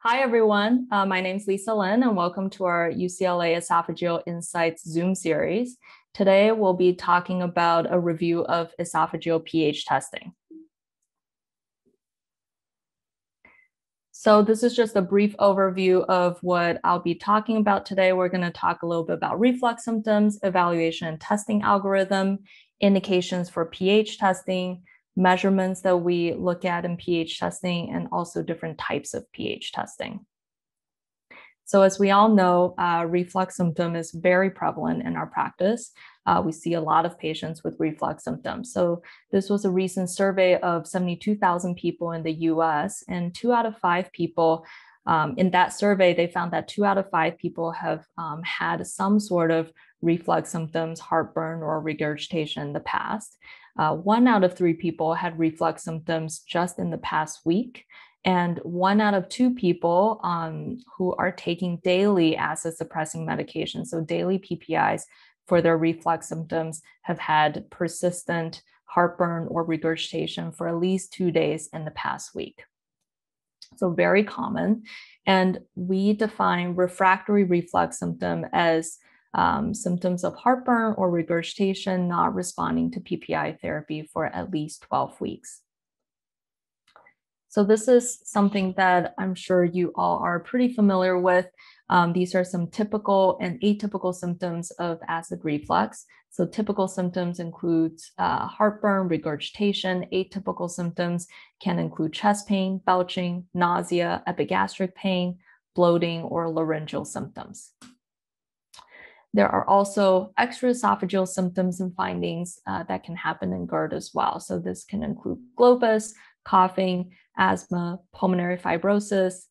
Hi, everyone. Uh, my name is Lisa Lin, and welcome to our UCLA Esophageal Insights Zoom series. Today, we'll be talking about a review of esophageal pH testing. So this is just a brief overview of what I'll be talking about today. We're going to talk a little bit about reflux symptoms, evaluation and testing algorithm, indications for pH testing, measurements that we look at in pH testing, and also different types of pH testing. So as we all know, uh, reflux symptom is very prevalent in our practice. Uh, we see a lot of patients with reflux symptoms. So this was a recent survey of 72,000 people in the US, and two out of five people um, in that survey, they found that two out of five people have um, had some sort of reflux symptoms, heartburn, or regurgitation in the past. Uh, one out of three people had reflux symptoms just in the past week. And one out of two people um, who are taking daily acid suppressing medication, so daily PPIs for their reflux symptoms, have had persistent heartburn or regurgitation for at least two days in the past week. So, very common. And we define refractory reflux symptom as um, symptoms of heartburn or regurgitation not responding to PPI therapy for at least 12 weeks. So this is something that I'm sure you all are pretty familiar with. Um, these are some typical and atypical symptoms of acid reflux. So typical symptoms include uh, heartburn, regurgitation. Atypical symptoms can include chest pain, belching, nausea, epigastric pain, bloating, or laryngeal symptoms. There are also extraesophageal symptoms and findings uh, that can happen in GERD as well. So this can include globus, coughing, asthma, pulmonary fibrosis,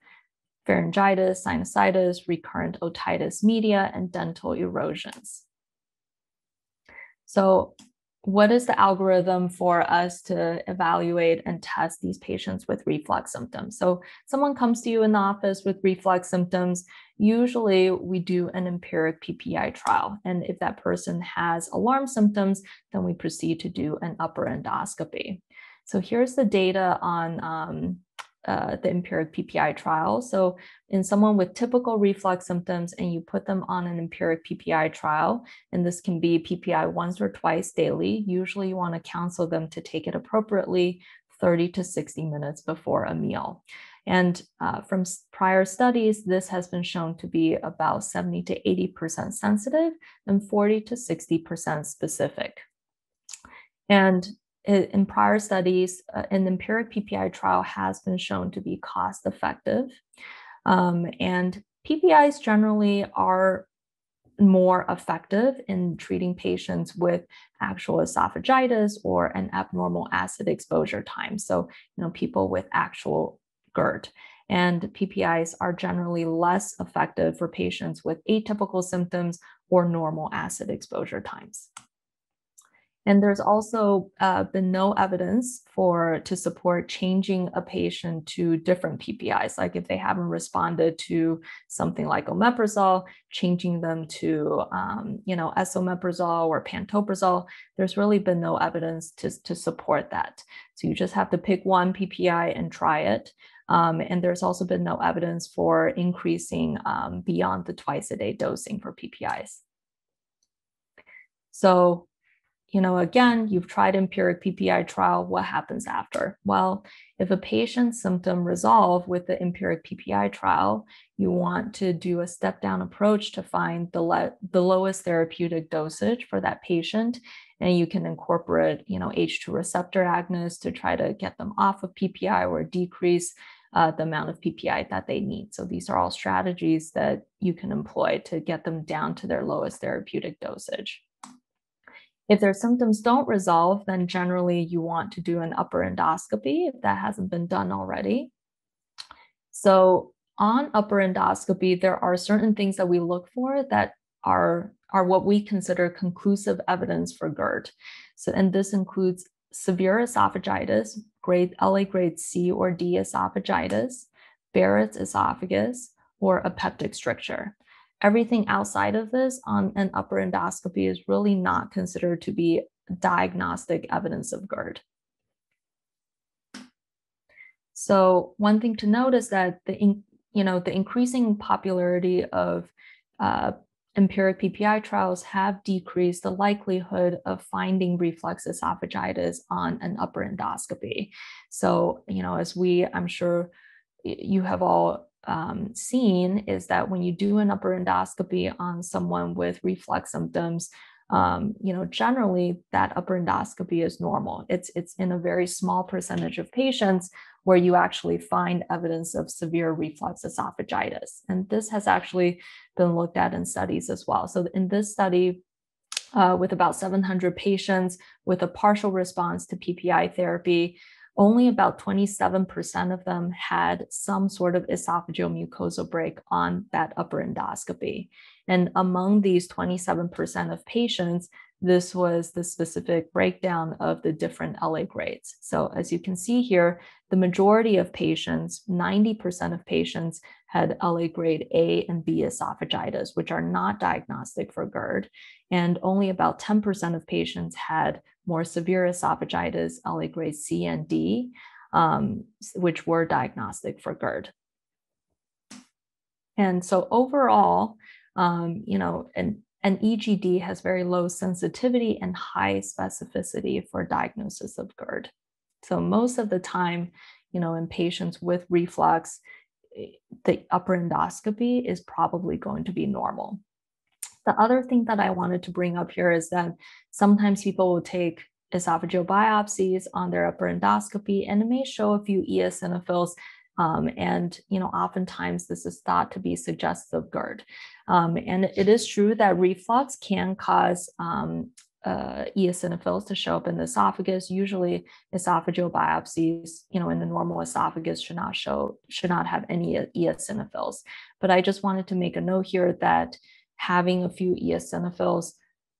pharyngitis, sinusitis, recurrent otitis media, and dental erosions. So what is the algorithm for us to evaluate and test these patients with reflux symptoms? So someone comes to you in the office with reflux symptoms, usually we do an empiric PPI trial. And if that person has alarm symptoms, then we proceed to do an upper endoscopy. So here's the data on um, uh, the empiric PPI trial. So in someone with typical reflux symptoms and you put them on an empiric PPI trial, and this can be PPI once or twice daily, usually you want to counsel them to take it appropriately 30 to 60 minutes before a meal. And uh, from prior studies, this has been shown to be about 70 to 80% sensitive and 40 to 60% specific. And in prior studies, uh, an empiric PPI trial has been shown to be cost effective. Um, and PPIs generally are more effective in treating patients with actual esophagitis or an abnormal acid exposure time. So, you know, people with actual GERD. And PPIs are generally less effective for patients with atypical symptoms or normal acid exposure times. And there's also uh, been no evidence for to support changing a patient to different PPIs. Like if they haven't responded to something like omeprazole, changing them to um, you know esomeprazole or pantoprazole. There's really been no evidence to, to support that. So you just have to pick one PPI and try it. Um, and there's also been no evidence for increasing um, beyond the twice a day dosing for PPIs. So you know, again, you've tried empiric PPI trial, what happens after? Well, if a patient's symptom resolve with the empiric PPI trial, you want to do a step down approach to find the, le- the lowest therapeutic dosage for that patient. And you can incorporate, you know, H2 receptor agonists to try to get them off of PPI or decrease uh, the amount of PPI that they need. So these are all strategies that you can employ to get them down to their lowest therapeutic dosage. If their symptoms don't resolve, then generally you want to do an upper endoscopy if that hasn't been done already. So on upper endoscopy, there are certain things that we look for that are, are what we consider conclusive evidence for GERD. So, and this includes severe esophagitis, grade LA grade C or D esophagitis, Barrett's esophagus, or a peptic stricture. Everything outside of this on an upper endoscopy is really not considered to be diagnostic evidence of GERD. So one thing to note is that the you know, the increasing popularity of uh, empiric PPI trials have decreased the likelihood of finding reflux esophagitis on an upper endoscopy. So, you know, as we, I'm sure you have all um, seen, is that when you do an upper endoscopy on someone with reflux symptoms, um, you know, generally that upper endoscopy is normal. It's it's in a very small percentage of patients where you actually find evidence of severe reflux esophagitis, and this has actually been looked at in studies as well. So in this study, uh, with about 700 patients with a partial response to PPI therapy, only about 27% of them had some sort of esophageal mucosal break on that upper endoscopy. And among these 27% of patients, this was the specific breakdown of the different LA grades. So as you can see here, the majority of patients, 90% of patients had LA grade A and B esophagitis, which are not diagnostic for GERD. And only about 10% of patients had more severe esophagitis, LA grade C and D, um, which were diagnostic for GERD. And so overall, um, you know, an, an EGD has very low sensitivity and high specificity for diagnosis of GERD. So most of the time, you know, in patients with reflux, eh, the upper endoscopy is probably going to be normal. The other thing that I wanted to bring up here is that sometimes people will take esophageal biopsies on their upper endoscopy and it may show a few eosinophils um, and you know, oftentimes this is thought to be suggestive of GERD. Um, and it is true that reflux can cause um, uh, eosinophils to show up in the esophagus. Usually, esophageal biopsies, you know, in the normal esophagus should not show, should not have any eosinophils. But I just wanted to make a note here that having a few eosinophils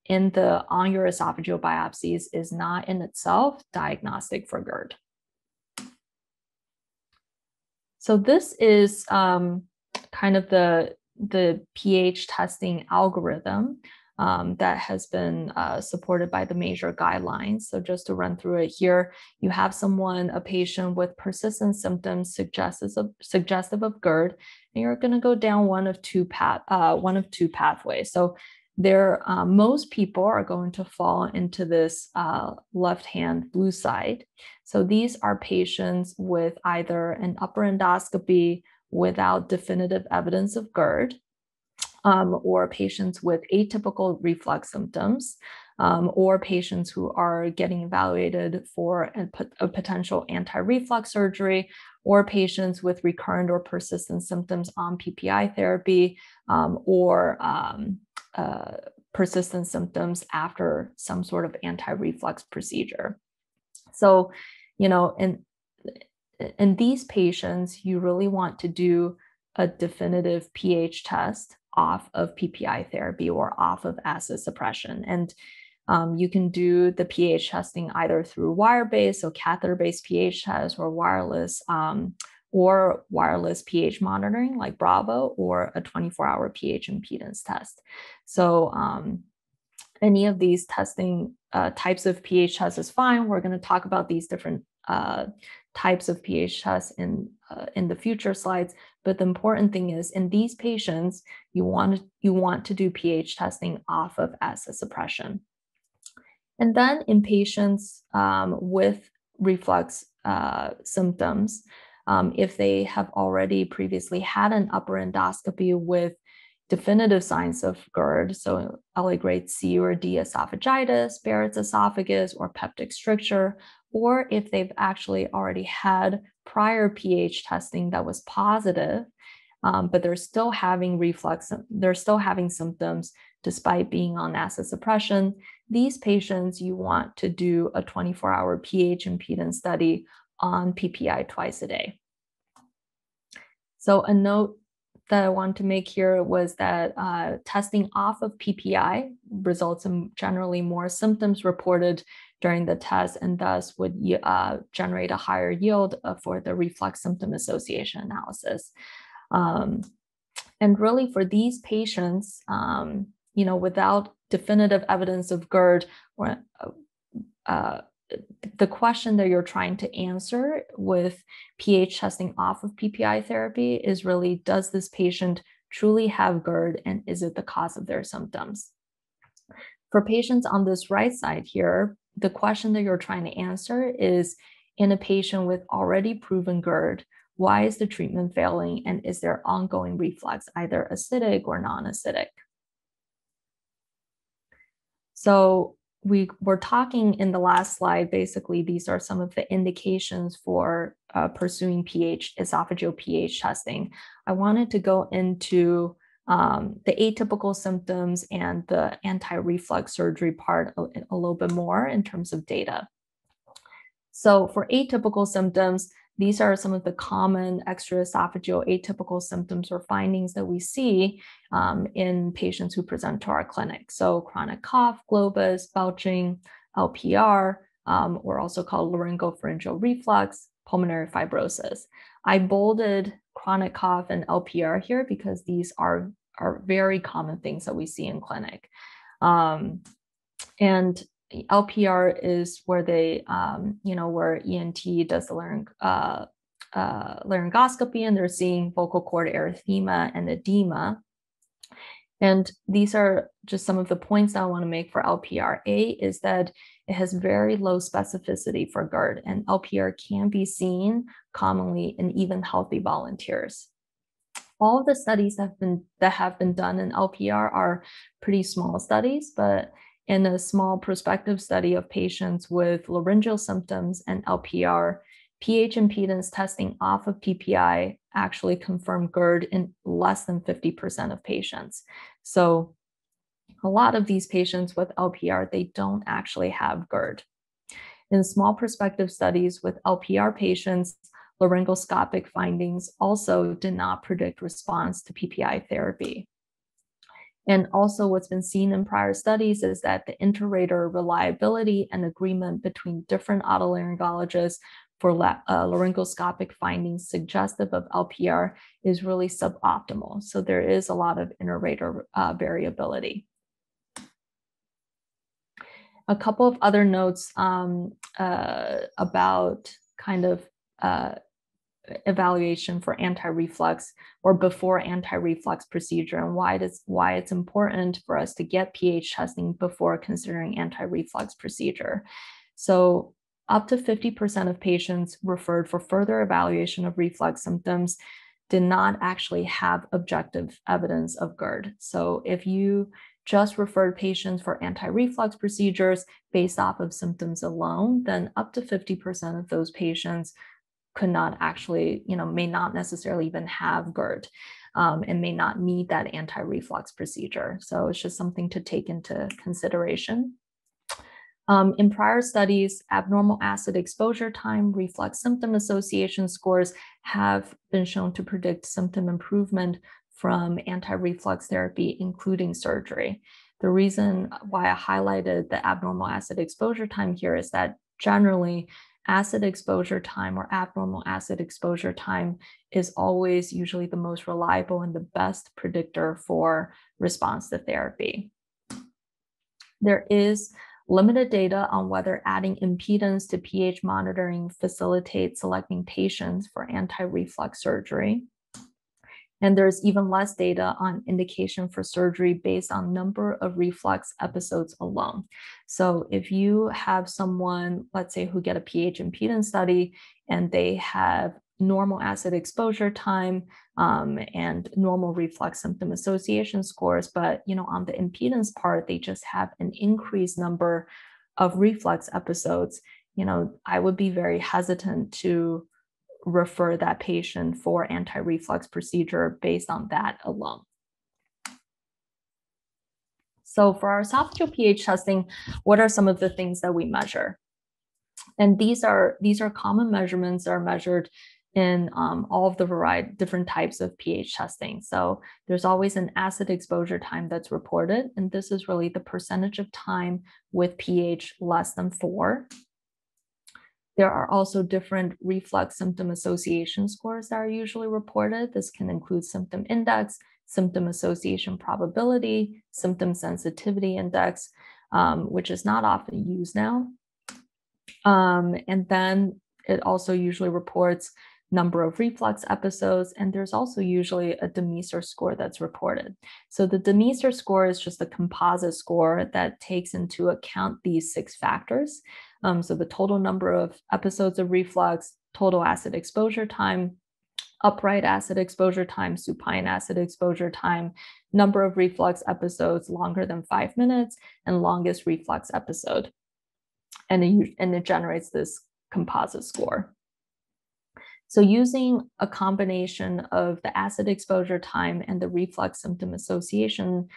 in the on your esophageal biopsies is not in itself diagnostic for GERD. So this is um, kind of the, the pH testing algorithm um, that has been uh, supported by the major guidelines. So just to run through it here, you have someone, a patient with persistent symptoms suggestive of, suggestive of GERD, and you're going to go down one of two path, uh, one of two pathways. So there, uh, most people are going to fall into this uh, left-hand blue side. So these are patients with either an upper endoscopy without definitive evidence of GERD, um, or patients with atypical reflux symptoms, um, or patients who are getting evaluated for a, a potential anti-reflux surgery, or patients with recurrent or persistent symptoms on PPI therapy, um, or um, uh, persistent symptoms after some sort of anti-reflux procedure. So, you know, in, in these patients, you really want to do a definitive pH test off of PPI therapy or off of acid suppression. And um, you can do the pH testing either through wire-based, so catheter-based pH test or wireless um, or wireless pH monitoring like Bravo or a 24 hour pH impedance test. So um, any of these testing uh, types of pH tests is fine. We're going to talk about these different uh, types of pH tests in uh, in the future slides. But the important thing is in these patients, you want to, you want to do pH testing off of acid suppression. And then in patients um, with reflux uh, symptoms, um, if they have already previously had an upper endoscopy with definitive signs of GERD, so LA grade C or D esophagitis, Barrett's esophagus, or peptic stricture, or if they've actually already had prior pH testing that was positive, um, but they're still having reflux, they're still having symptoms despite being on acid suppression. These patients, you want to do a 24 hour pH impedance study on PPI twice a day. So a note that I want to make here was that uh, testing off of PPI results in generally more symptoms reported during the test and thus would uh, generate a higher yield uh, for the reflux symptom association analysis. Um, and really for these patients, um, you know, without definitive evidence of GERD or uh, uh the question that you're trying to answer with pH testing off of PPI therapy is really does this patient truly have GERD and is it the cause of their symptoms? For patients on this right side here, the question that you're trying to answer is in a patient with already proven GERD, why is the treatment failing and is there ongoing reflux, either acidic or non acidic? So, we were talking in the last slide, basically, these are some of the indications for uh, pursuing pH, esophageal pH testing. I wanted to go into um, the atypical symptoms and the anti reflux surgery part a, a little bit more in terms of data. So, for atypical symptoms, these are some of the common extraesophageal atypical symptoms or findings that we see um, in patients who present to our clinic. So chronic cough, globus, belching, LPR, um, or also called laryngopharyngeal reflux, pulmonary fibrosis. I bolded chronic cough and LPR here because these are, are very common things that we see in clinic. Um, and LPR is where they, um, you know, where ENT does the uh, uh, laryngoscopy and they're seeing vocal cord erythema and edema. And these are just some of the points I want to make for LPR. A is that it has very low specificity for GERD, and LPR can be seen commonly in even healthy volunteers. All of the studies that have been that have been done in LPR are pretty small studies, but in a small prospective study of patients with laryngeal symptoms and LPR, pH impedance testing off of PPI actually confirmed GERD in less than 50% of patients. So a lot of these patients with LPR, they don't actually have GERD. In small prospective studies with LPR patients, laryngoscopic findings also did not predict response to PPI therapy. And also, what's been seen in prior studies is that the inter-rater reliability and agreement between different otolaryngologists for la- uh, laryngoscopic findings suggestive of LPR is really suboptimal. So there is a lot of inter-rater uh, variability. A couple of other notes um, uh, about kind of uh, evaluation for anti-reflux or before anti-reflux procedure and why is why it's important for us to get pH testing before considering anti-reflux procedure. So up to 50% of patients referred for further evaluation of reflux symptoms did not actually have objective evidence of GERD. So if you just referred patients for anti-reflux procedures based off of symptoms alone, then up to 50% of those patients could not actually, you know, may not necessarily even have GERD um, and may not need that anti reflux procedure. So it's just something to take into consideration. Um, in prior studies, abnormal acid exposure time, reflux symptom association scores have been shown to predict symptom improvement from anti reflux therapy, including surgery. The reason why I highlighted the abnormal acid exposure time here is that generally acid exposure time or abnormal acid exposure time is always usually the most reliable and the best predictor for response to therapy. There is limited data on whether adding impedance to pH monitoring facilitates selecting patients for anti-reflux surgery. And there's even less data on indication for surgery based on number of reflux episodes alone. So if you have someone, let's say, who get a pH impedance study and they have normal acid exposure time um, and normal reflux symptom association scores, but you know, on the impedance part, they just have an increased number of reflux episodes. You know, I would be very hesitant to refer that patient for anti-reflux procedure based on that alone. So for our esophageal pH testing, what are some of the things that we measure? And these are these are common measurements that are measured in um, all of the variety different types of pH testing. So there's always an acid exposure time that's reported, and this is really the percentage of time with pH less than four. There are also different reflux symptom association scores that are usually reported. This can include symptom index, symptom association probability, symptom sensitivity index, um, which is not often used now. Um, and then it also usually reports number of reflux episodes, and there's also usually a DeMeester score that's reported. So the DeMeester score is just a composite score that takes into account these six factors. Um, so the total number of episodes of reflux, total acid exposure time, upright acid exposure time, supine acid exposure time, number of reflux episodes longer than five minutes, and longest reflux episode. And it, and it generates this composite score. So using a combination of the acid exposure time and the reflux symptom association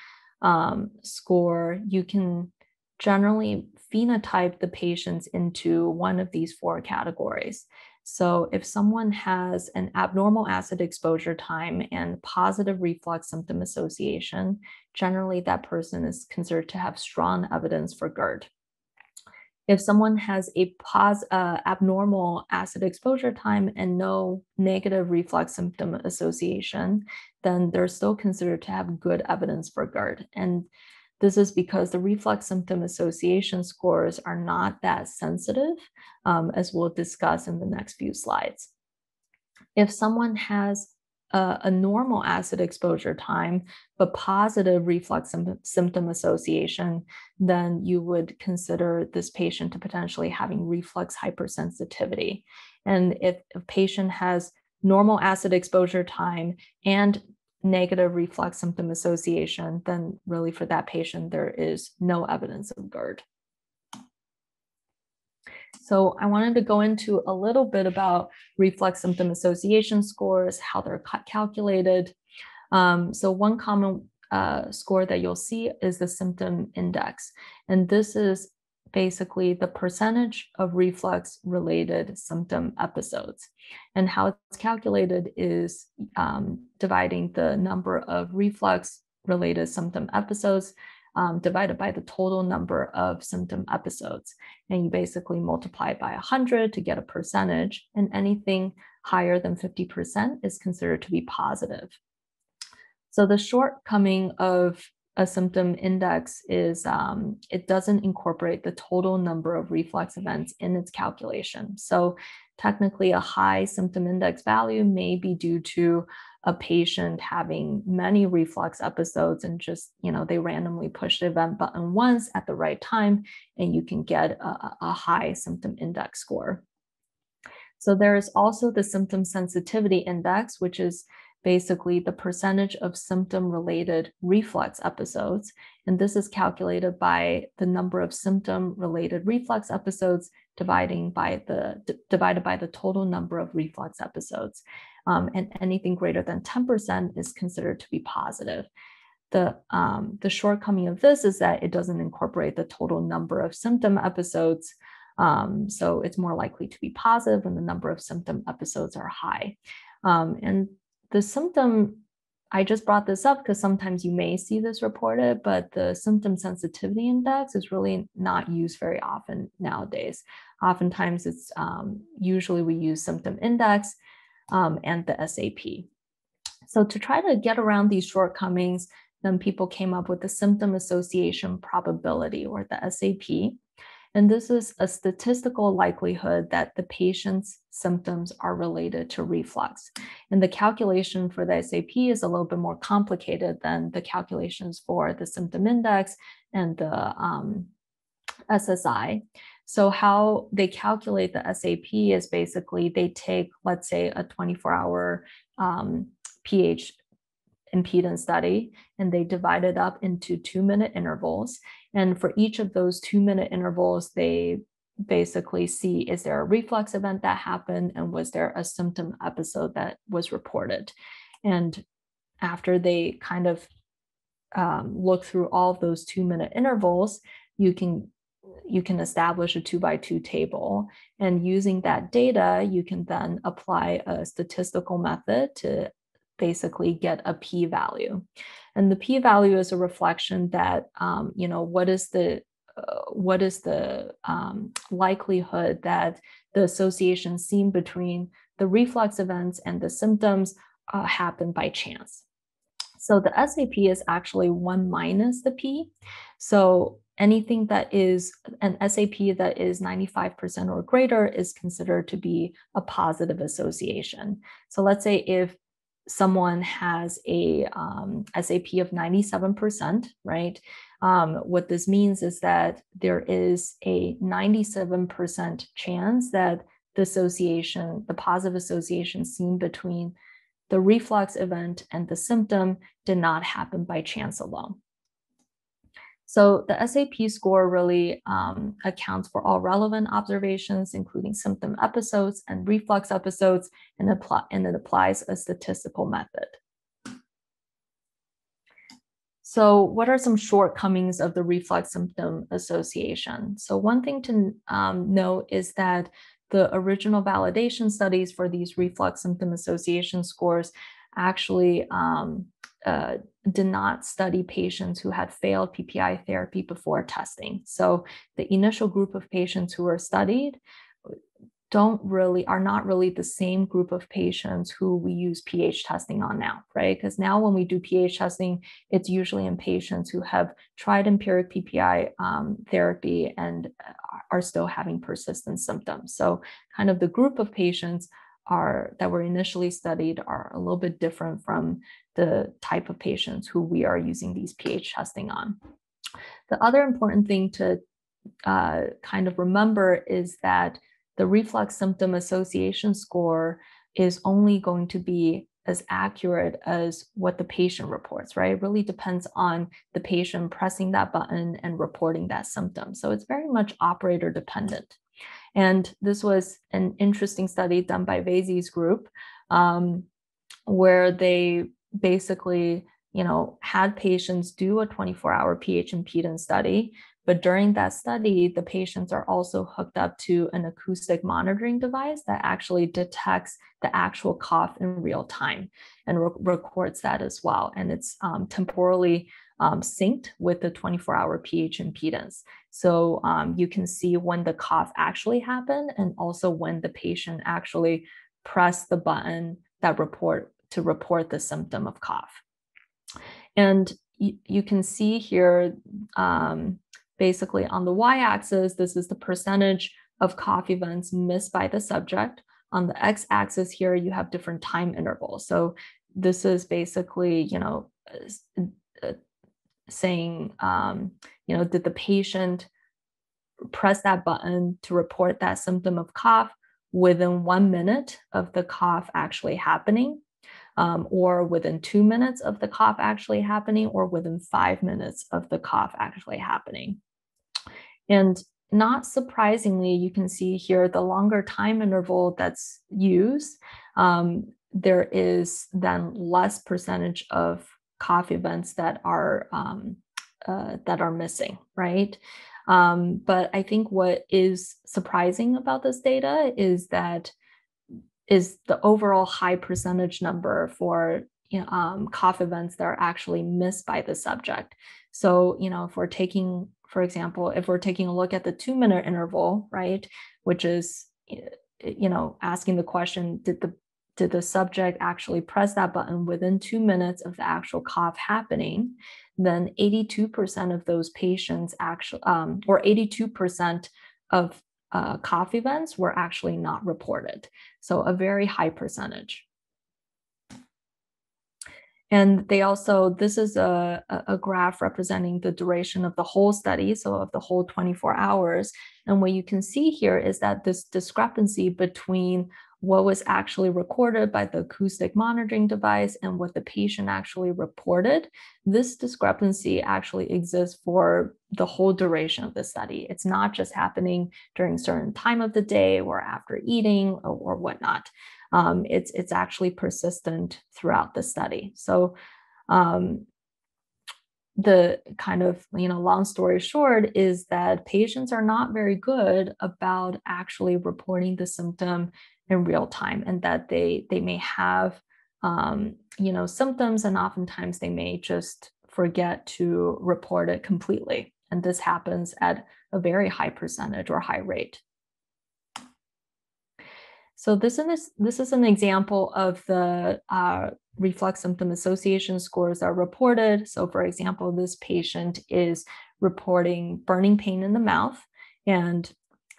um, score, you can generally phenotype the patients into one of these four categories. So if someone has an abnormal acid exposure time and positive reflux symptom association, generally that person is considered to have strong evidence for GERD. If someone has a pos, uh, abnormal acid exposure time and no negative reflux symptom association, then they're still considered to have good evidence for GERD. And this is because the reflux symptom association scores are not that sensitive, um, as we'll discuss in the next few slides. If someone has a, a, normal acid exposure time, but positive reflux symptom association, then you would consider this patient to potentially having reflux hypersensitivity. And if a patient has normal acid exposure time and negative reflux symptom association, then really for that patient, there is no evidence of GERD. So I wanted to go into a little bit about reflux symptom association scores, how they're calculated. Um, so one common uh, score that you'll see is the symptom index. And this is basically the percentage of reflux related symptom episodes. And how it's calculated is um, dividing the number of reflux related symptom episodes um, divided by the total number of symptom episodes. And you basically multiply by 100 to get a percentage, and anything higher than 50% is considered to be positive. So the shortcoming of a symptom index is um, it doesn't incorporate the total number of reflux events in its calculation. So technically a high symptom index value may be due to a patient having many reflux episodes and just, you know, they randomly push the event button once at the right time, and you can get a, a high symptom index score. So there is also the symptom sensitivity index, which is basically the percentage of symptom related reflux episodes. And this is calculated by the number of symptom related reflux episodes dividing by the divided by the total number of reflux episodes. Um, and anything greater than 10% is considered to be positive. The, um, the shortcoming of this is that it doesn't incorporate the total number of symptom episodes. Um, so it's more likely to be positive when the number of symptom episodes are high. Um, and the symptom, I just brought this up because sometimes you may see this reported, but the symptom sensitivity index is really not used very often nowadays. Oftentimes it's um, usually we use symptom index um, and the SAP. So to try to get around these shortcomings, then people came up with the symptom association probability or the SAP. And this is a statistical likelihood that the patient's symptoms are related to reflux. And the calculation for the SAP is a little bit more complicated than the calculations for the symptom index and the um, SSI. So, how they calculate the SAP is basically they take, let's say, a 24 hour um, pH impedance study and they divide it up into two minute intervals. And for each of those two minute intervals, they basically see is there a reflux event that happened and was there a symptom episode that was reported. And after they kind of um, look through all of those two minute intervals, you can you can establish a two by two table. And using that data, you can then apply a statistical method to basically get a p-value. And the p-value is a reflection that, um, you know, what is the uh, what is the um, likelihood that the association seen between the reflux events and the symptoms uh, happen by chance. So the SAP is actually one minus the P. So anything that is an SAP that is 95% or greater is considered to be a positive association. So let's say if someone has a um, SAP of 97%, right? Um, what this means is that there is a 97% chance that the association, the positive association seen between the reflux event and the symptom did not happen by chance alone. So the SAP score really um, accounts for all relevant observations, including symptom episodes and reflux episodes, and, apply, and it applies a statistical method. So what are some shortcomings of the reflux symptom association? So one thing to um, know is that the original validation studies for these reflux symptom association scores actually um, uh, did not study patients who had failed PPI therapy before testing. So the initial group of patients who were studied don't really are not really the same group of patients who we use pH testing on now, right? Because now when we do pH testing, it's usually in patients who have tried empiric PPI um, therapy and uh, are still having persistent symptoms. So kind of the group of patients are that were initially studied are a little bit different from the type of patients who we are using these pH testing on. The other important thing to uh, kind of remember is that the reflux symptom association score is only going to be as accurate as what the patient reports, right? It really depends on the patient pressing that button and reporting that symptom. So it's very much operator dependent. And this was an interesting study done by Vaezi's group, um, where they basically, you know, had patients do a 24 hour pH impedance study. But during that study, the patients are also hooked up to an acoustic monitoring device that actually detects the actual cough in real time and re- records that as well. And it's um, temporally um, synced with the 24 hour pH impedance. So um, you can see when the cough actually happened and also when the patient actually pressed the button that report to report the symptom of cough. And you, can see here, um, basically on the y-axis, this is the percentage of cough events missed by the subject. On the x-axis here, you have different time intervals. So this is basically, you know, uh, saying, um, you know, did the patient press that button to report that symptom of cough within one minute of the cough actually happening? Um, or within two minutes of the cough actually happening, or within five minutes of the cough actually happening. And not surprisingly, you can see here the longer time interval that's used, um, there is then less percentage of cough events that are um, uh, that are missing, right? Um, but I think what is surprising about this data is that is the overall high percentage number for you know, um, cough events that are actually missed by the subject. So, you know, if we're taking, for example, if we're taking a look at the two minute interval, right, which is, you know, asking the question, did the did the subject actually press that button within two minutes of the actual cough happening? Then 82% of those patients actually, um, or 82% of uh, cough events were actually not reported. So a very high percentage. And they also, this is a, a graph representing the duration of the whole study, so of the whole 24 hours. And what you can see here is that this discrepancy between what was actually recorded by the acoustic monitoring device and what the patient actually reported, this discrepancy actually exists for the whole duration of the study. It's not just happening during certain time of the day or after eating or, or whatnot. Um, it's, it's actually persistent throughout the study. So um, the kind of you know long story short is that patients are not very good about actually reporting the symptom in real time and that they they may have um, you know symptoms and oftentimes they may just forget to report it completely and this happens at a very high percentage or high rate so this is this is an example of the uh, reflux symptom association scores are reported. So for example, this patient is reporting burning pain in the mouth. And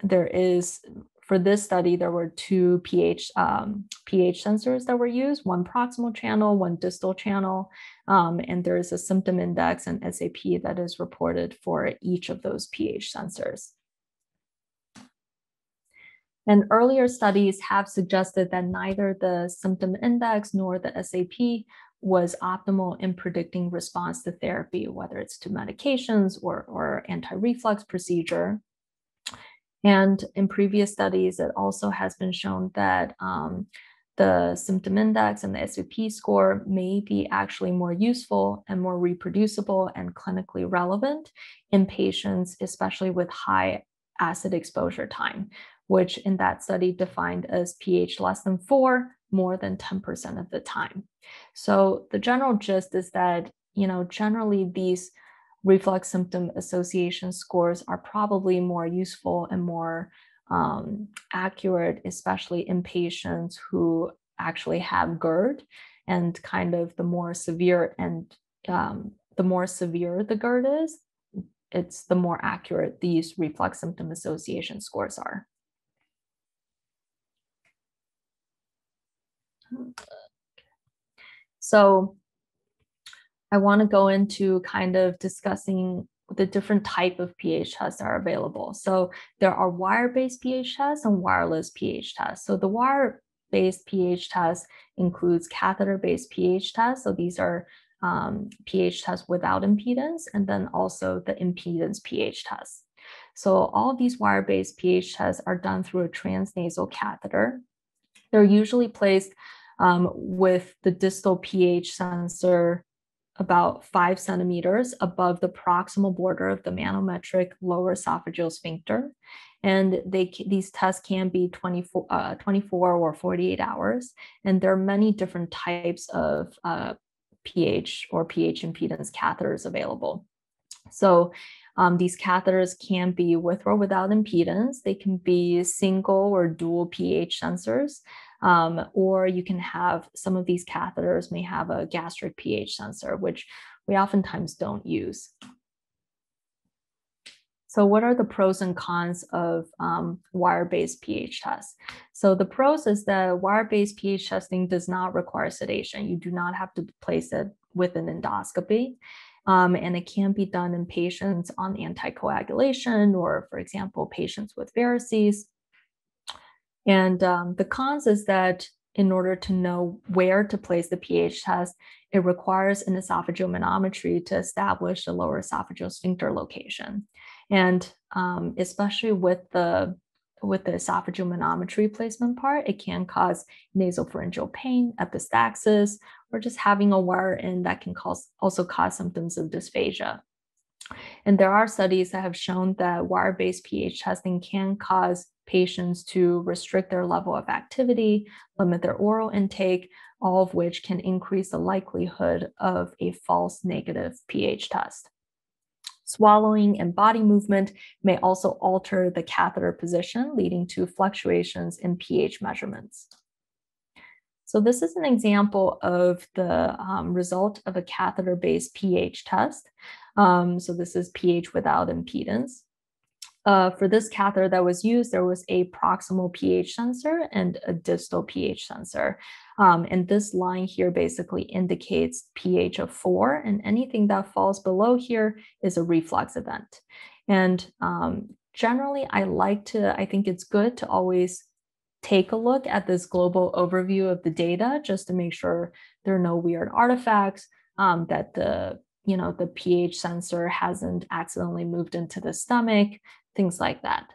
there is, for this study, there were two pH, um, pH sensors that were used, one proximal channel, one distal channel. Um, and there is a symptom index and SAP that is reported for each of those pH sensors. And earlier studies have suggested that neither the symptom index nor the SAP was optimal in predicting response to therapy, whether it's to medications or, or anti-reflux procedure. And in previous studies, it also has been shown that um, the symptom index and the SAP score may be actually more useful and more reproducible and clinically relevant in patients, especially with high acid exposure time, which in that study defined as pH less than four more than 10% of the time. So the general gist is that, you know, generally these reflux symptom association scores are probably more useful and more um, accurate, especially in patients who actually have GERD and kind of the more severe and um, the more severe the GERD is, it's the more accurate these reflux symptom association scores are. So I want to go into kind of discussing the different type of pH tests that are available. So there are wire-based pH tests and wireless pH tests. So the wire-based pH test includes catheter-based pH tests. So these are um, pH tests without impedance, and then also the impedance pH test. So all of these wire-based pH tests are done through a transnasal catheter. They're usually placed um, with the distal pH sensor about five centimeters above the proximal border of the manometric lower esophageal sphincter. And they, these tests can be 24, uh, 24 or 48 hours. And there are many different types of uh, pH or pH impedance catheters available. So um, these catheters can be with or without impedance. They can be single or dual pH sensors. Um, or you can have some of these catheters may have a gastric pH sensor, which we oftentimes don't use. So what are the pros and cons of um, wire-based pH tests? So the pros is that wire-based pH testing does not require sedation. You do not have to place it with an endoscopy. Um, and it can be done in patients on anticoagulation or, for example, patients with varices. And um, the cons is that in order to know where to place the pH test, it requires an esophageal manometry to establish the lower esophageal sphincter location. And um, especially with the with the esophageal manometry placement part, it can cause nasopharyngeal pain, epistaxis, or just having a wire in that can cause also cause symptoms of dysphagia. And there are studies that have shown that wire-based pH testing can cause patients to restrict their level of activity, limit their oral intake, all of which can increase the likelihood of a false negative pH test. Swallowing and body movement may also alter the catheter position, leading to fluctuations in pH measurements. So this is an example of the um, result of a catheter-based pH test. Um, so this is pH without impedance. Uh, for this catheter that was used, there was a proximal pH sensor and a distal pH sensor. Um, and this line here basically indicates pH of four, and anything that falls below here is a reflux event. And um, generally, I like to, I think it's good to always take a look at this global overview of the data just to make sure there are no weird artifacts, um, that the you know, the pH sensor hasn't accidentally moved into the stomach, things like that.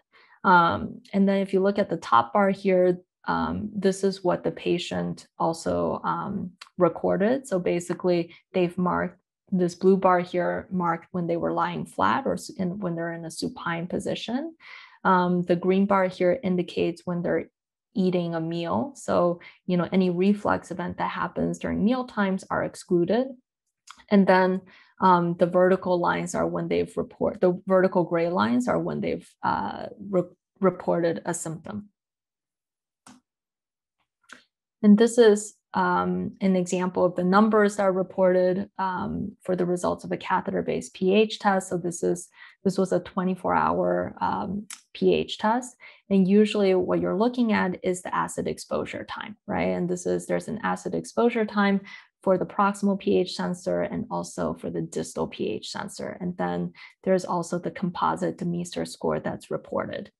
Um, and then if you look at the top bar here, um, this is what the patient also um, recorded. So basically, they've marked this blue bar here marked when they were lying flat or in, when they're in a supine position. Um, the green bar here indicates when they're eating a meal. So, you know, any reflux event that happens during meal times are excluded. And then um, the vertical lines are when they've report, the vertical gray lines are when they've uh, re reported a symptom. And this is um, an example of the numbers that are reported um, for the results of a catheter-based pH test. So this is this was a 24-hour um, pH test, and usually what you're looking at is the acid exposure time, right? And this is there's an acid exposure time for the proximal pH sensor and also for the distal pH sensor. And then there's also the composite DeMeester score that's reported.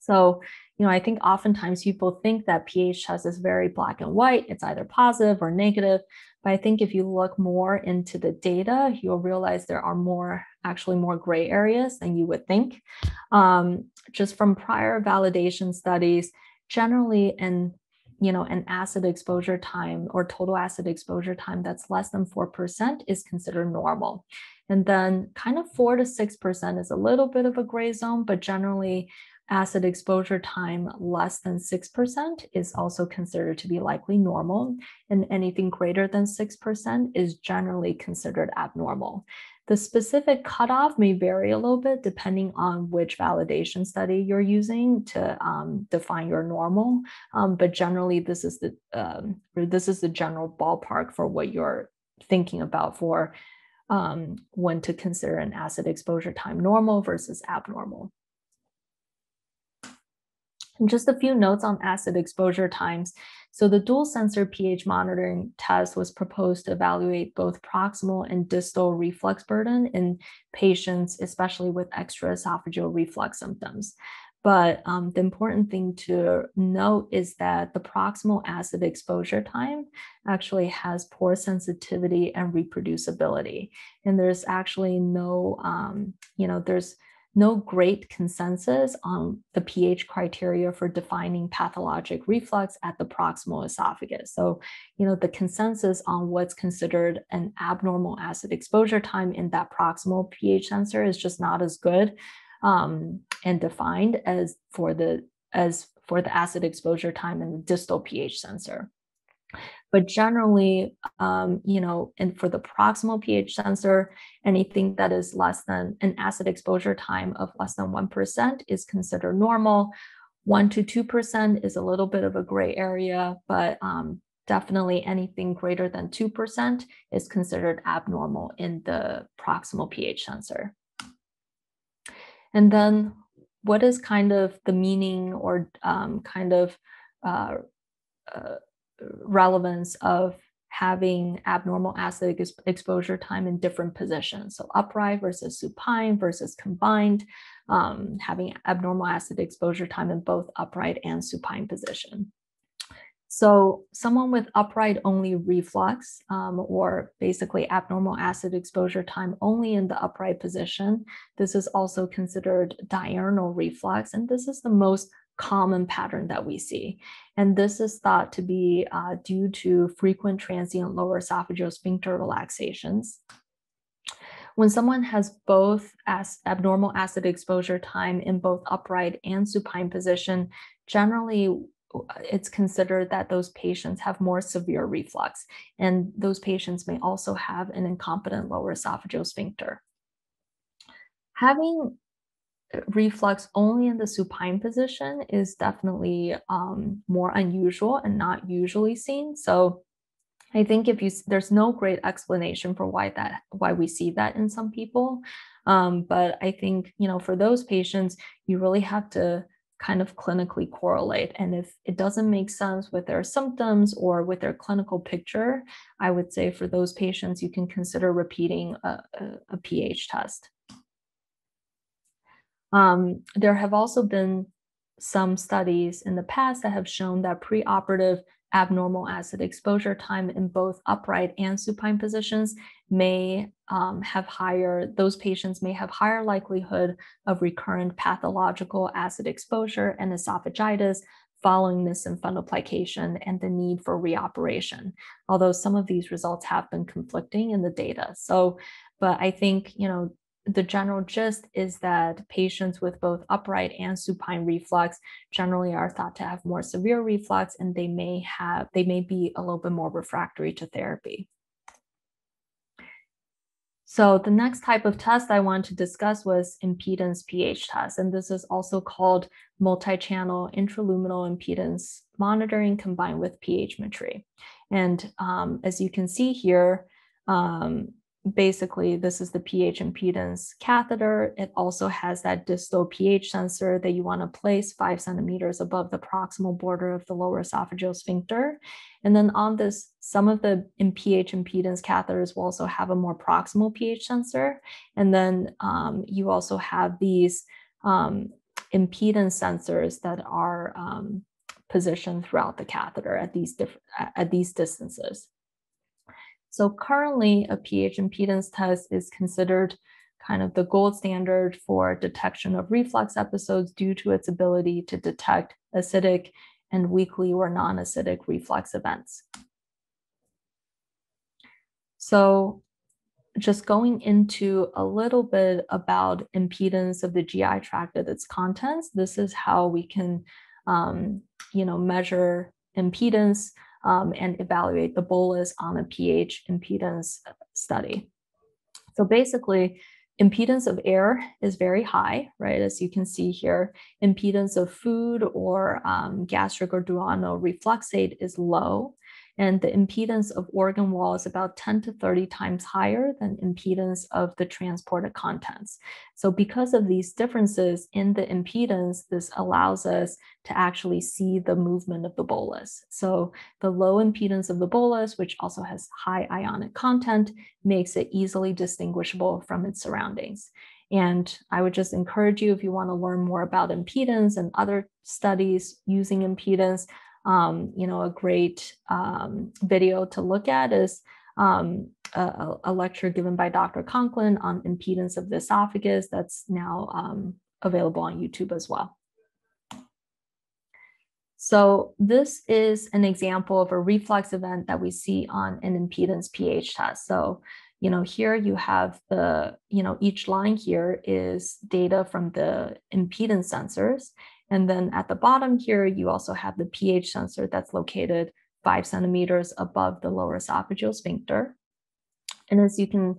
So, you know, I think oftentimes people think that pH test is very black and white. It's either positive or negative. But I think if you look more into the data, you'll realize there are more, actually more gray areas than you would think. Um, just from prior validation studies, generally in you know, an acid exposure time or total acid exposure time that's less than 4% is considered normal. And then kind of 4 to 6% is a little bit of a gray zone, but generally acid exposure time less than 6% is also considered to be likely normal. And anything greater than 6% is generally considered abnormal. The specific cutoff may vary a little bit depending on which validation study you're using to um, define your normal. Um, but generally, this is the um, this is the general ballpark for what you're thinking about for um, when to consider an acid exposure time normal versus abnormal. And just a few notes on acid exposure times. So the dual sensor pH monitoring test was proposed to evaluate both proximal and distal reflux burden in patients, especially with extraesophageal reflux symptoms. But um, the important thing to note is that the proximal acid exposure time actually has poor sensitivity and reproducibility. And there's actually no, um, you know, there's no great consensus on the pH criteria for defining pathologic reflux at the proximal esophagus. So, you know, the consensus on what's considered an abnormal acid exposure time in that proximal pH sensor is just not as good um, and defined as for the as for the acid exposure time in the distal pH sensor. But generally, um, you know, and for the proximal pH sensor, anything that is less than an acid exposure time of less than 1% is considered normal. 1 to 2% is a little bit of a gray area, but um, definitely anything greater than 2% is considered abnormal in the proximal pH sensor. And then what is kind of the meaning or um, kind of uh, uh, relevance of having abnormal acid ex exposure time in different positions. So upright versus supine versus combined, um, having abnormal acid exposure time in both upright and supine position. So someone with upright only reflux um, or basically abnormal acid exposure time only in the upright position, this is also considered diurnal reflux. And this is the most common pattern that we see. And this is thought to be uh, due to frequent transient lower esophageal sphincter relaxations. When someone has both as abnormal acid exposure time in both upright and supine position, generally uh, it's considered that those patients have more severe reflux, and those patients may also have an incompetent lower esophageal sphincter. Having reflux only in the supine position is definitely um, more unusual and not usually seen. So I think if you there's no great explanation for why that why we see that in some people, um, but I think you know for those patients you really have to kind of clinically correlate. And if it doesn't make sense with their symptoms or with their clinical picture, I would say for those patients you can consider repeating a, a, a pH test. Um, there have also been some studies in the past that have shown that preoperative abnormal acid exposure time in both upright and supine positions may um, have higher, those patients may have higher likelihood of recurrent pathological acid exposure and esophagitis following this fundoplication and the need for reoperation, although some of these results have been conflicting in the data. So, but I think, you know, the general gist is that patients with both upright and supine reflux generally are thought to have more severe reflux and they may have they may be a little bit more refractory to therapy. So the next type of test I want to discuss was impedance pH test, and this is also called multi-channel intraluminal impedance monitoring combined with pHmetry. And um, as you can see here, um, basically this is the pH impedance catheter. It also has that distal pH sensor that you want to place five centimeters above the proximal border of the lower esophageal sphincter. And then on this, some of the pH impedance catheters will also have a more proximal pH sensor. And then um, you also have these um, impedance sensors that are um, positioned throughout the catheter at these, at these distances. So currently a pH impedance test is considered kind of the gold standard for detection of reflux episodes due to its ability to detect acidic and weakly or non-acidic reflux events. So just going into a little bit about impedance of the GI tract and its contents, this is how we can, um, you know, measure impedance um, and evaluate the bolus on a pH impedance study. So basically, impedance of air is very high, right? As you can see here, impedance of food or um, gastric or duodenal refluxate is low and the impedance of organ wall is about 10 to 30 times higher than impedance of the transported contents. So because of these differences in the impedance, this allows us to actually see the movement of the bolus. So the low impedance of the bolus, which also has high ionic content, makes it easily distinguishable from its surroundings. And I would just encourage you if you want to learn more about impedance and other studies using impedance, um, you know, a great um, video to look at is um, a, a, lecture given by Dr. Conklin on impedance of the esophagus that's now um, available on YouTube as well. So this is an example of a reflux event that we see on an impedance pH test. So, you know, here you have the, you know, each line here is data from the impedance sensors. And then at the bottom here, you also have the pH sensor that's located five centimeters above the lower esophageal sphincter. And as you can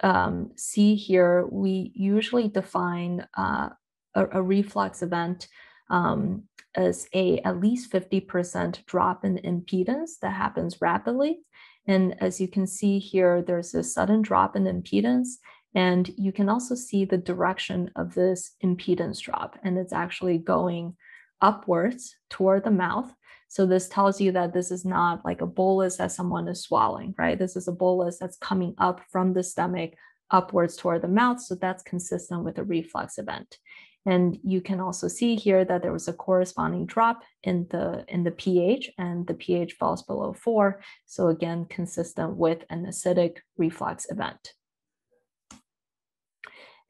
um, see here, we usually define uh, a, a, reflux event um, as a at least 50% drop in impedance that happens rapidly. And as you can see here, there's a sudden drop in impedance and you can also see the direction of this impedance drop, and it's actually going upwards toward the mouth. So this tells you that this is not like a bolus that someone is swallowing, right? This is a bolus that's coming up from the stomach upwards toward the mouth. So that's consistent with a reflux event. And you can also see here that there was a corresponding drop in the in the pH and the pH falls below four. So again, consistent with an acidic reflux event.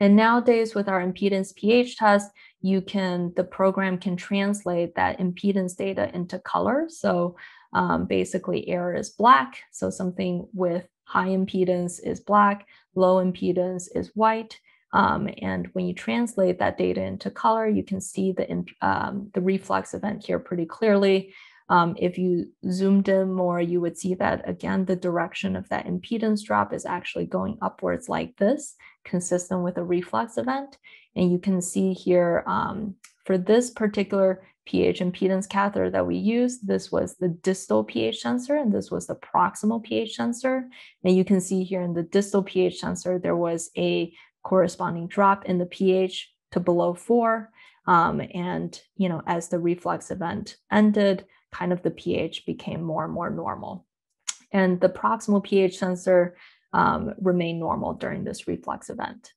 And nowadays with our impedance pH test, you can, the program can translate that impedance data into color. So um, basically air is black. So something with high impedance is black, low impedance is white. Um, and when you translate that data into color, you can see the, um, the reflux event here pretty clearly. Um, if you zoomed in more, you would see that again, the direction of that impedance drop is actually going upwards like this, consistent with a reflux event. And you can see here um, for this particular pH impedance catheter that we used, this was the distal pH sensor and this was the proximal pH sensor. And you can see here in the distal pH sensor, there was a corresponding drop in the pH to below four. Um, and, you know, as the reflux event ended, kind of the pH became more and more normal. And the proximal pH sensor um, remained normal during this reflux event.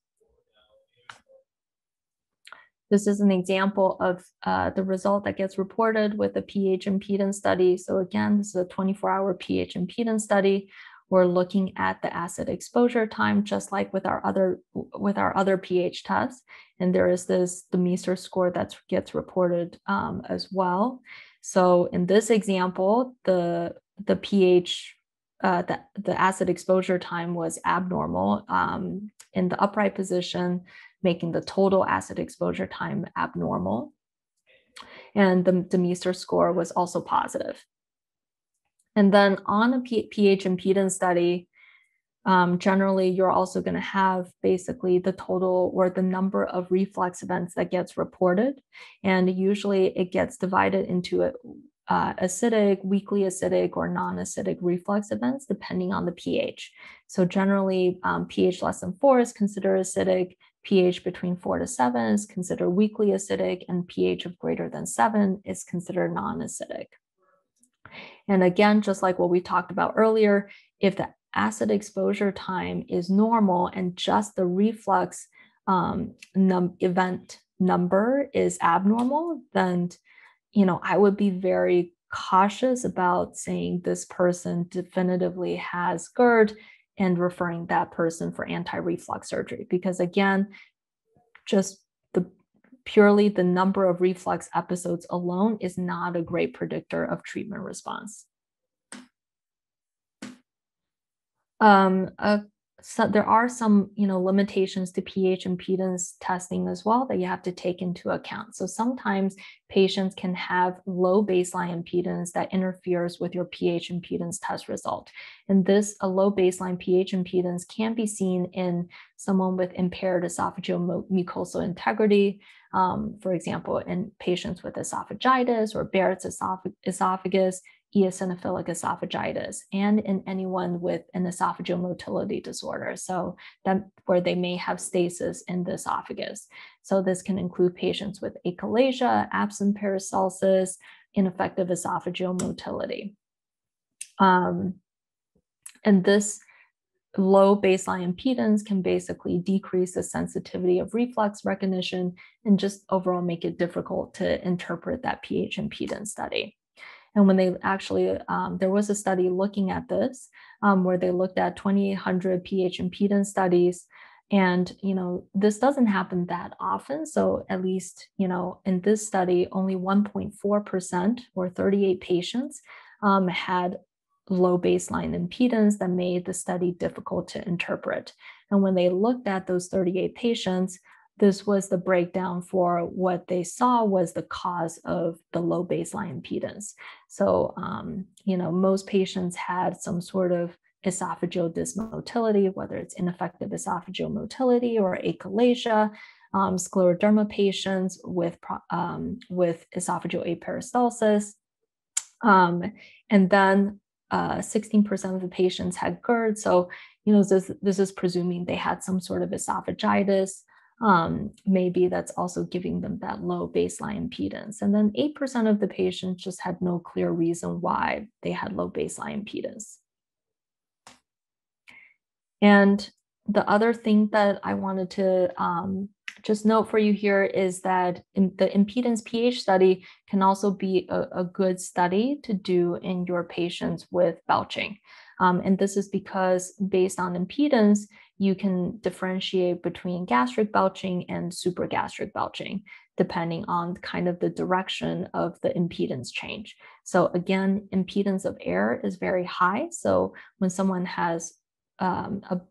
This is an example of uh, the result that gets reported with a pH impedance study. So again, this is a 24-hour pH impedance study. We're looking at the acid exposure time, just like with our other with our other pH tests. And there is this DeMeester score that gets reported um, as well. So in this example, the, the pH, uh, the, the acid exposure time was abnormal um, in the upright position, making the total acid exposure time abnormal. And the, DeMeester score was also positive. And then on a pH impedance study, um, generally you're also going to have basically the total or the number of reflux events that gets reported and usually it gets divided into a, uh, acidic, weakly acidic, or non-acidic reflux events, depending on the pH. So generally, um, pH less than four is considered acidic, pH between four to seven is considered weakly acidic, and pH of greater than seven is considered non-acidic. And again, just like what we talked about earlier, if the acid exposure time is normal and just the reflux um, num event number is abnormal, then you know I would be very cautious about saying this person definitively has GERD and referring that person for anti-reflux surgery because again just the purely the number of reflux episodes alone is not a great predictor of treatment response. Um, a so there are some you know limitations to pH impedance testing as well that you have to take into account. So sometimes patients can have low baseline impedance that interferes with your pH impedance test result. And this a low baseline pH impedance can be seen in someone with impaired esophageal mucosal integrity, um, for example, in patients with esophagitis or Barrett's esophagus, eosinophilic esophagitis and in anyone with an esophageal motility disorder. So that where they may have stasis in the esophagus. So this can include patients with achalasia, absent peristalsis, ineffective esophageal motility. Um, and this low baseline impedance can basically decrease the sensitivity of reflux recognition and just overall make it difficult to interpret that pH impedance study. And when they actually, um, there was a study looking at this um, where they looked at 2,800 pH impedance studies. And, you know, this doesn't happen that often. So at least, you know, in this study, only 1.4% or 38 patients um, had low baseline impedance that made the study difficult to interpret. And when they looked at those 38 patients, this was the breakdown for what they saw was the cause of the low baseline impedance. So, um, you know, most patients had some sort of esophageal dysmotility, whether it's ineffective esophageal motility or achalasia, um, scleroderma patients with, um, with esophageal aperistalsis. Um, and then uh, 16% of the patients had GERD. So, you know, this, this is presuming they had some sort of esophagitis um, maybe that's also giving them that low baseline impedance. And then 8% of the patients just had no clear reason why they had low baseline impedance. And the other thing that I wanted to um, just note for you here is that the impedance pH study can also be a, a, good study to do in your patients with belching. Um, and this is because based on impedance, you can differentiate between gastric belching and supragastric belching, depending on kind of the direction of the impedance change. So again, impedance of air is very high. So when someone has um, a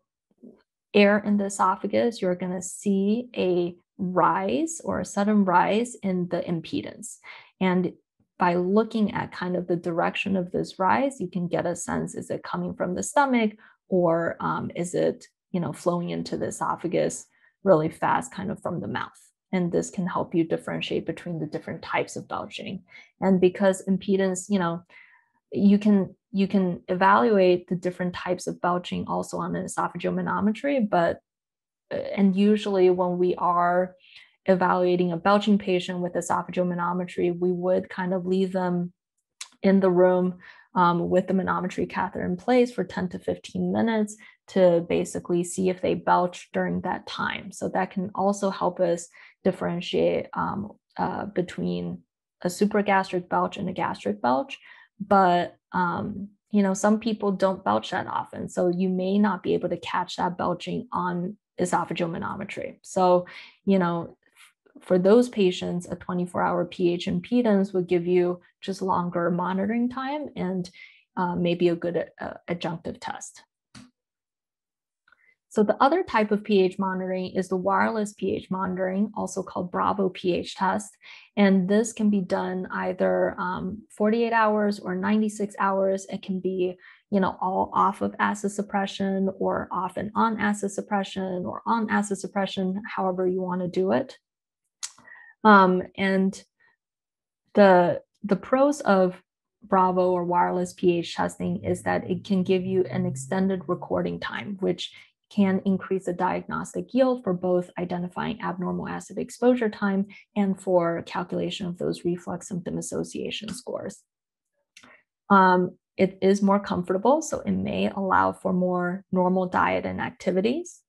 air in the esophagus, you're going to see a rise or a sudden rise in the impedance. And by looking at kind of the direction of this rise, you can get a sense is it coming from the stomach or um, is it you know flowing into the esophagus really fast kind of from the mouth. And this can help you differentiate between the different types of belching and because impedance you know you can you can evaluate the different types of belching also on an esophageal manometry but uh, and usually when we are evaluating a belching patient with esophageal manometry we would kind of leave them in the room um, with the manometry catheter in place for 10 to 15 minutes to basically see if they belch during that time. So that can also help us differentiate um, uh, between a supragastric belch and a gastric belch. But um, you know, some people don't belch that often, so you may not be able to catch that belching on esophageal manometry. So, you know, for those patients, a 24 hour pH impedance would give you just longer monitoring time and uh, maybe a good uh, adjunctive test. So the other type of pH monitoring is the wireless pH monitoring, also called Bravo pH test. And this can be done either um, 48 hours or 96 hours. It can be, you know, all off of acid suppression or off and on acid suppression or on acid suppression, however you want to do it. Um, and the the pros of Bravo or wireless pH testing is that it can give you an extended recording time, which can increase the diagnostic yield for both identifying abnormal acid exposure time and for calculation of those reflux symptom association scores. Um, it is more comfortable, so it may allow for more normal diet and activities.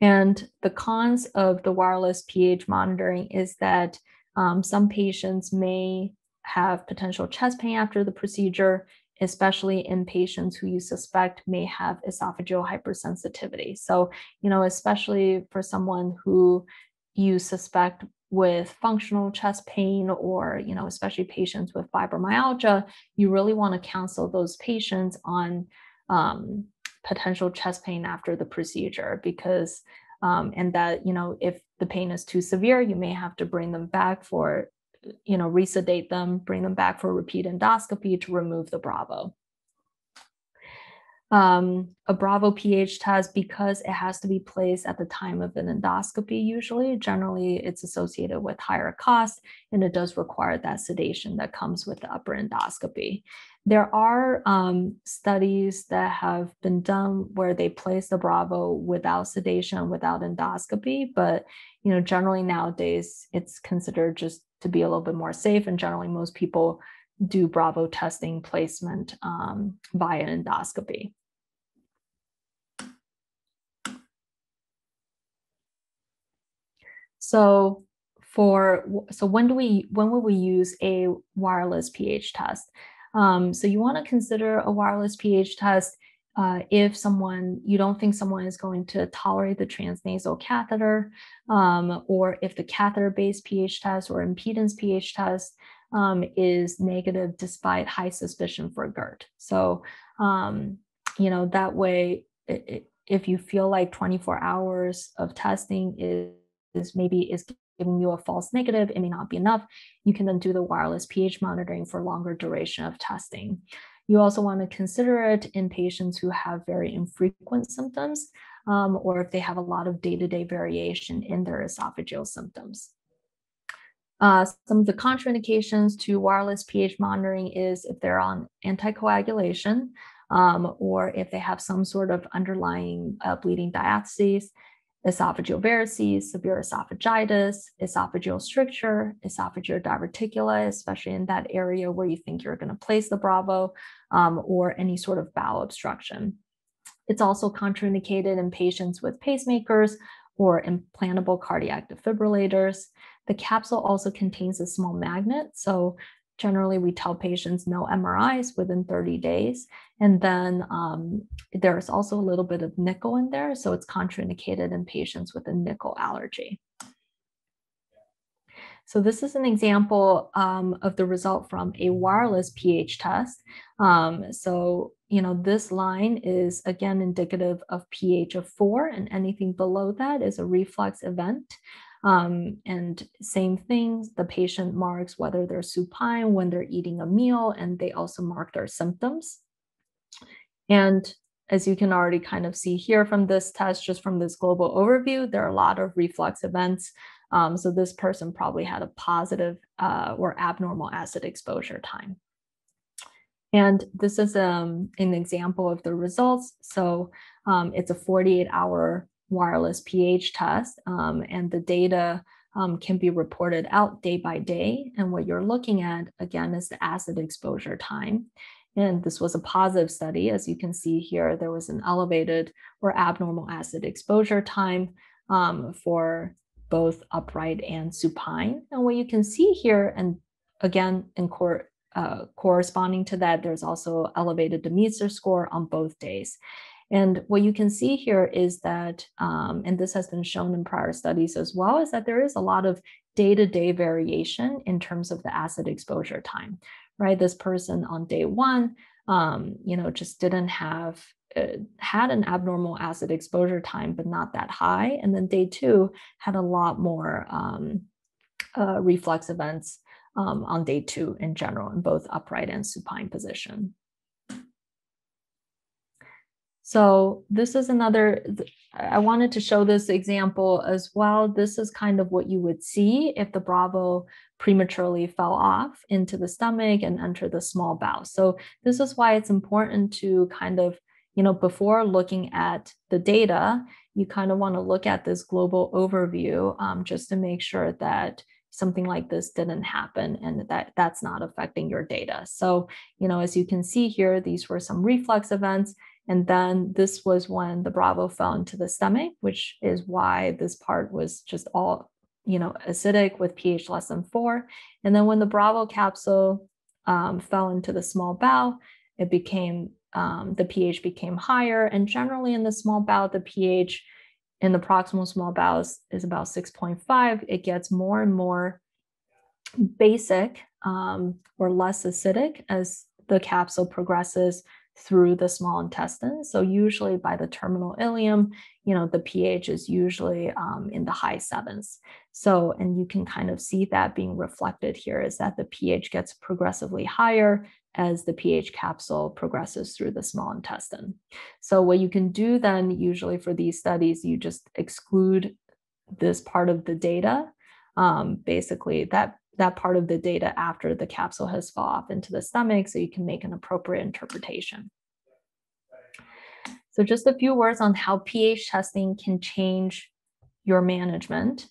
And the cons of the wireless pH monitoring is that um, some patients may have potential chest pain after the procedure, especially in patients who you suspect may have esophageal hypersensitivity. So, you know, especially for someone who you suspect with functional chest pain or, you know, especially patients with fibromyalgia, you really want to counsel those patients on um, potential chest pain after the procedure because um, and that you know if the pain is too severe you may have to bring them back for you know resedate them bring them back for repeat endoscopy to remove the bravo um, a Bravo pH test because it has to be placed at the time of an endoscopy, usually. Generally, it's associated with higher cost and it does require that sedation that comes with the upper endoscopy. There are um, studies that have been done where they place the Bravo without sedation, without endoscopy, but you know, generally nowadays it's considered just to be a little bit more safe, and generally most people do Bravo testing placement um, via endoscopy. So for so when do we when will we use a wireless pH test? Um, so you want to consider a wireless pH test uh, if someone you don't think someone is going to tolerate the transnasal catheter, um, or if the catheter-based pH test or impedance pH test um, is negative despite high suspicion for GERD. So um, you know that way, it, it, if you feel like 24 hours of testing is is maybe is giving you a false negative, it may not be enough. You can then do the wireless pH monitoring for longer duration of testing. You also want to consider it in patients who have very infrequent symptoms um, or if they have a lot of day-to-day variation in their esophageal symptoms. Uh, some of the contraindications to wireless pH monitoring is if they're on anticoagulation um, or if they have some sort of underlying uh, bleeding diatheses, esophageal varices, severe esophagitis, esophageal stricture, esophageal diverticula, especially in that area where you think you're going to place the Bravo, um, or any sort of bowel obstruction. It's also contraindicated in patients with pacemakers or implantable cardiac defibrillators. The capsule also contains a small magnet, so Generally, we tell patients no MRIs within 30 days. And then um, there's also a little bit of nickel in there, so it's contraindicated in patients with a nickel allergy. So this is an example um, of the result from a wireless pH test. Um, so, you know, this line is again indicative of pH of four and anything below that is a reflux event. Um, and same things, the patient marks whether they're supine when they're eating a meal, and they also mark their symptoms. And as you can already kind of see here from this test, just from this global overview, there are a lot of reflux events. Um, so this person probably had a positive uh, or abnormal acid exposure time. And this is um, an example of the results. So um, it's a 48 hour wireless pH test, um, and the data um, can be reported out day by day. And what you're looking at, again, is the acid exposure time. And this was a positive study. As you can see here, there was an elevated or abnormal acid exposure time um, for both upright and supine. And what you can see here, and again, in cor uh, corresponding to that, there's also elevated DeMeester score on both days. And what you can see here is that, um, and this has been shown in prior studies as well, is that there is a lot of day to day variation in terms of the acid exposure time, right? This person on day one, um, you know, just didn't have, had an abnormal acid exposure time, but not that high. And then day two had a lot more um, uh, reflux events um, on day two in general, in both upright and supine position. So this is another, I wanted to show this example as well. This is kind of what you would see if the Bravo prematurely fell off into the stomach and entered the small bowel. So this is why it's important to kind of, you know, before looking at the data, you kind of want to look at this global overview um, just to make sure that something like this didn't happen and that that's not affecting your data. So, you know, as you can see here, these were some reflux events. And then this was when the Bravo fell into the stomach, which is why this part was just all, you know, acidic with pH less than four. And then when the Bravo capsule um, fell into the small bowel, it became, um, the pH became higher. And generally in the small bowel, the pH in the proximal small bowel is, is about 6.5. It gets more and more basic um, or less acidic as the capsule progresses through the small intestine. So usually by the terminal ileum, you know, the pH is usually um, in the high sevens. So, and you can kind of see that being reflected here is that the pH gets progressively higher as the pH capsule progresses through the small intestine. So what you can do then usually for these studies, you just exclude this part of the data. Um, basically that that part of the data after the capsule has fall off into the stomach so you can make an appropriate interpretation. So just a few words on how pH testing can change your management.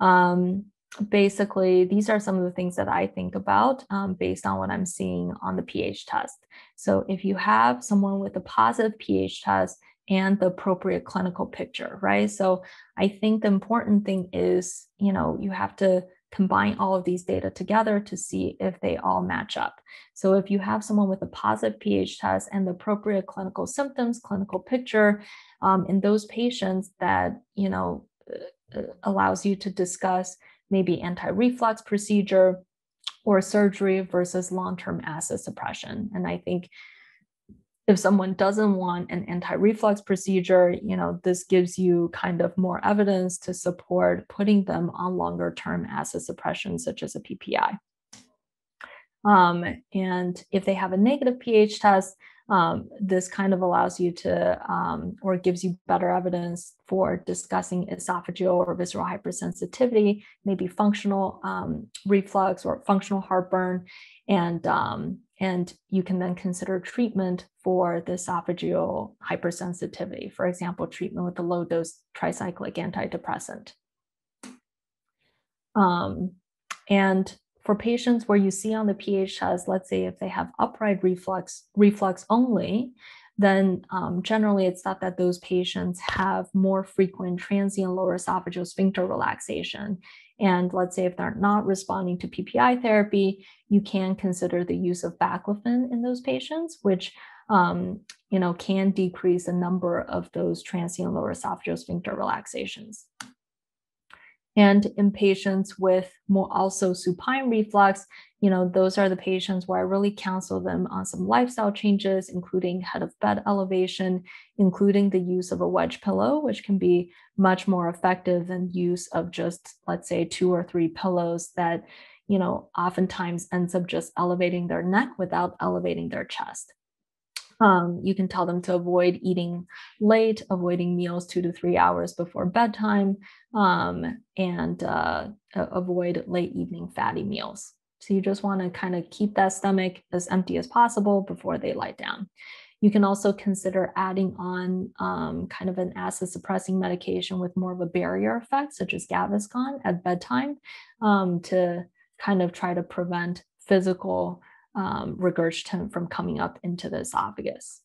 Um, basically, these are some of the things that I think about um, based on what I'm seeing on the pH test. So if you have someone with a positive pH test and the appropriate clinical picture, right? So I think the important thing is, you know, you have to combine all of these data together to see if they all match up. So if you have someone with a positive pH test and the appropriate clinical symptoms, clinical picture um, in those patients that, you know, uh, uh, allows you to discuss maybe anti-reflux procedure or surgery versus long-term acid suppression. And I think if someone doesn't want an anti-reflux procedure, you know, this gives you kind of more evidence to support putting them on longer term acid suppression, such as a PPI. Um, and if they have a negative pH test, um, this kind of allows you to, um, or gives you better evidence for discussing esophageal or visceral hypersensitivity, maybe functional um, reflux or functional heartburn, and um, and you can then consider treatment for the esophageal hypersensitivity, for example, treatment with a low dose tricyclic antidepressant. Um, and for patients where you see on the pH test, let's say if they have upright reflux, reflux only, then um, generally it's thought that those patients have more frequent transient lower esophageal sphincter relaxation. And let's say if they're not responding to PPI therapy, you can consider the use of baclofen in those patients, which um, you know, can decrease the number of those transient lower esophageal sphincter relaxations. And in patients with more also supine reflux, you know, those are the patients where I really counsel them on some lifestyle changes, including head of bed elevation, including the use of a wedge pillow, which can be much more effective than use of just, let's say, two or three pillows that, you know, oftentimes ends up just elevating their neck without elevating their chest. Um, you can tell them to avoid eating late, avoiding meals two to three hours before bedtime, um, and uh, avoid late evening fatty meals. So you just want to kind of keep that stomach as empty as possible before they lie down. You can also consider adding on um, kind of an acid suppressing medication with more of a barrier effect, such as Gaviscon at bedtime, um, to kind of try to prevent physical um, regurgitant from coming up into the esophagus.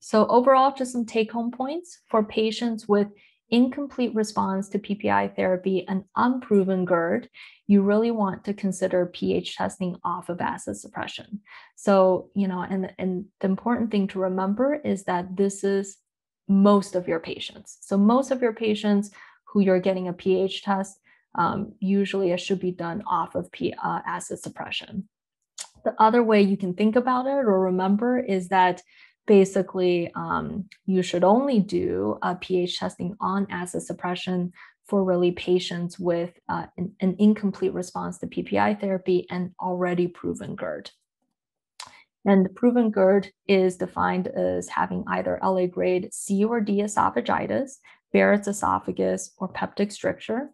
So overall, just some take home points for patients with incomplete response to PPI therapy and unproven GERD, you really want to consider pH testing off of acid suppression. So, you know, and, and the important thing to remember is that this is most of your patients. So most of your patients who you're getting a pH test, um, usually it should be done off of P, uh, acid suppression. The other way you can think about it or remember is that basically um, you should only do a pH testing on acid suppression for really patients with uh, an, an, incomplete response to PPI therapy and already proven GERD. And proven GERD is defined as having either LA grade C or D esophagitis, Barrett's esophagus, or peptic stricture.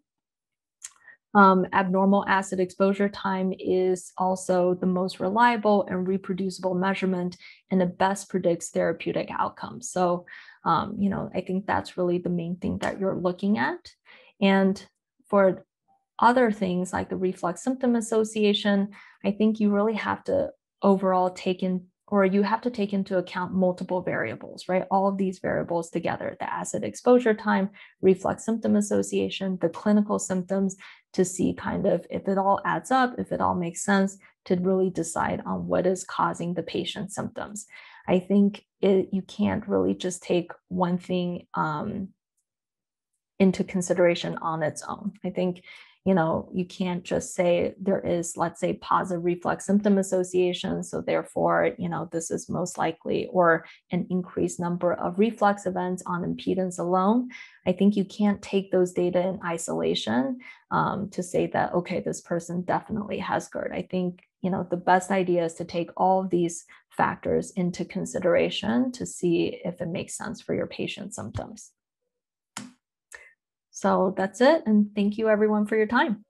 Um, abnormal acid exposure time is also the most reliable and reproducible measurement and the best predicts therapeutic outcomes. So, um, you know, I think that's really the main thing that you're looking at. And for other things like the reflux symptom association, I think you really have to overall take in or you have to take into account multiple variables, right? All of these variables together, the acid exposure time, reflux symptom association, the clinical symptoms to see kind of if it all adds up, if it all makes sense to really decide on what is causing the patient symptoms. I think it, you can't really just take one thing um, into consideration on its own. I think you know, you can't just say there is, let's say, positive reflux symptom association. So therefore, you know, this is most likely, or an increased number of reflux events on impedance alone. I think you can't take those data in isolation um, to say that, okay, this person definitely has GERD. I think, you know, the best idea is to take all of these factors into consideration to see if it makes sense for your patient symptoms. So that's it. And thank you everyone for your time.